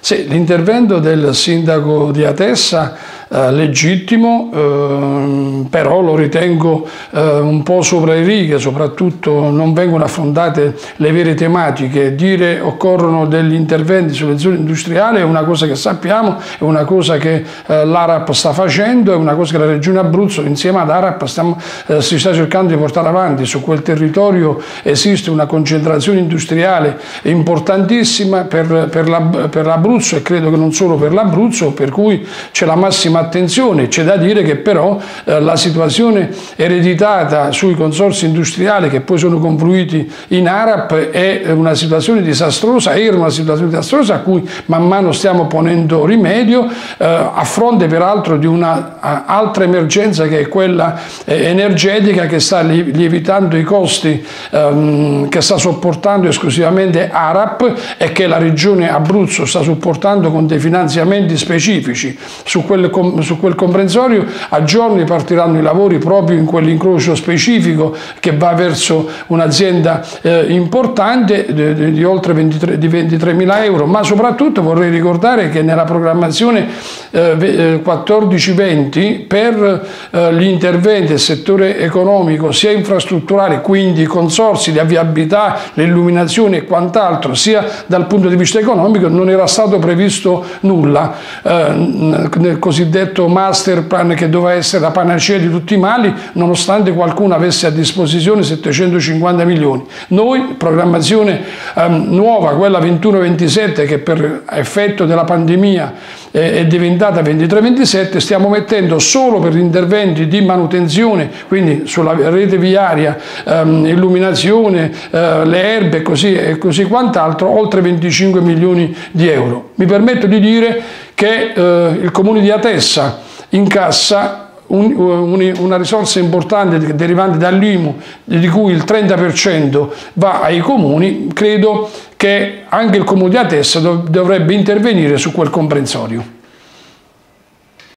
Sì, l'intervento del sindaco di Atessa eh, legittimo, eh, però lo ritengo eh, un po' sopra le righe, soprattutto non vengono affrontate le vere tematiche. Dire occorrono degli interventi sulle zone industriali è una cosa che sappiamo, è una cosa che eh, l'ARAP sta facendo, è una cosa che la Regione Abruzzo insieme ad ARAP stiamo, si sta cercando di portare avanti. Su quel territorio esiste una concentrazione industriale importantissima per, per l'Abruzzo e credo che non solo per l'Abruzzo, per cui c'è la massima attenzione. C'è da dire che però eh, la situazione ereditata sui consorsi industriali che poi sono confluiti in Arap è una situazione disastrosa, era una situazione disastrosa a cui man mano stiamo ponendo rimedio, eh, a fronte peraltro di un'altra emergenza che è quella eh, energetica che sta lievitando i costi, ehm, che sta sopportando esclusivamente Arap e che la regione Abruzzo sta supportando con dei finanziamenti specifici su quel, su quel comprensorio, a giorni partiranno i lavori proprio in quell'incrocio specifico che va verso un'azienda eh, importante di, di, oltre 23, di 23 mila euro, ma soprattutto vorrei ricordare che nella programmazione eh, 14-20 eh, per eh, gli interventi del settore economico sia infrastrutturale, quindi consorsi di avviabilità, l'illuminazione e quant'altro, sia dal punto di vista economico non era stato previsto nulla eh, nel cosiddetto master plan che doveva essere la panacea di tutti i mali, nonostante qualcuno avesse a disposizione 750 milioni. Noi, programmazione eh, nuova, quella 21-27, che per effetto della pandemia eh, è diventata 23-27, stiamo mettendo solo per interventi di manutenzione, quindi sulla rete viaria, ehm, illuminazione, eh, le erbe e così, e così quant'altro, oltre 25 milioni di euro. Mi permetto di dire che eh, il comune di Atessa incassa un, un, una risorsa importante derivante dall'IMU, di cui il 30% va ai comuni, credo che anche il comune di Atessa dovrebbe intervenire su quel comprensorio.